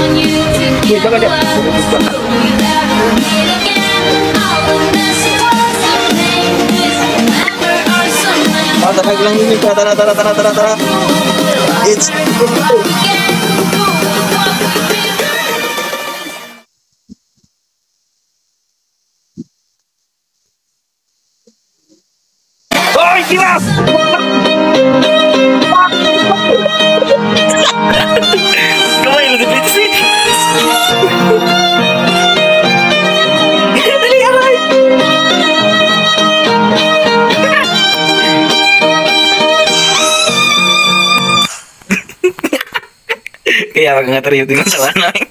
いかが。きます kayak nggak terhitung masalah. naik